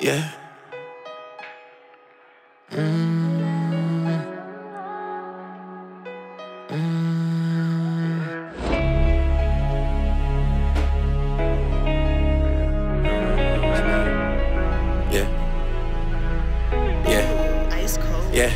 Yeah. Mm. Mm. Yeah. Yeah. Ice cold. Yeah,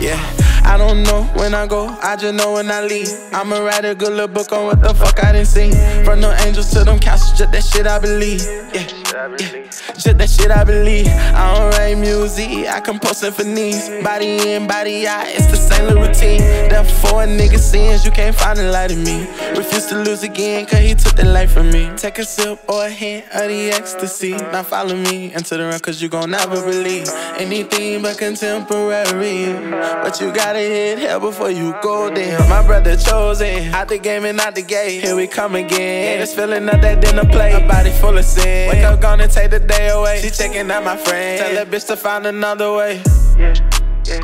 yeah. I don't know when I go, I just know when I leave. I'ma write a good little book on what the fuck I didn't see. From the angels to them castles, just that shit I believe. Yeah, yeah. Just that shit I believe. I don't write music, I compose symphonies. Body in, body out, it's the same routine. Therefore, nigga sins, you can't find a light in me. Refuse to lose again, cause he took the life from me. Take a sip or a hint of the ecstasy. Now follow me into the run, cause you gon' never believe anything but contemporary. But you gotta hit hell before you go there. My brother chosen, out the game and out the gate. Here we come again. This feeling of that dinner plate. A body full of sin. Wake up, gonna take the day away. She checking out my friend. Tell that bitch to find another way.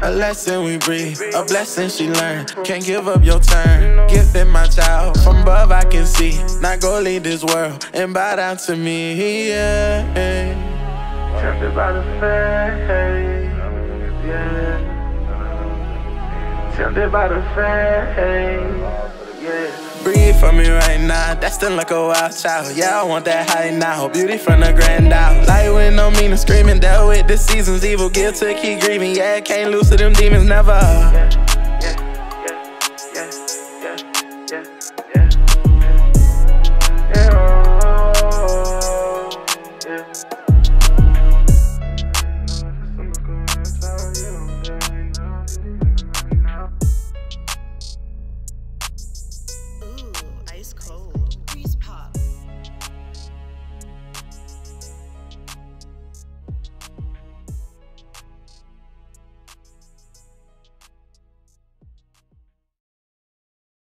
A lesson we breathe, a blessing she learned. Can't give up your turn. gift Gifted my child from above, I can see. Not go lead this world and bow down to me. Yeah. Tempted by the fame. Yeah. Tempted by the fame. Yeah. Breathe for me right now, that's still like a wild child. Yeah, I want that high now. Beauty from the grand out. Light with no meaning, screaming. Dealt with the seasons, evil guilt to keep grieving. Yeah, can't lose to them demons, never. cold.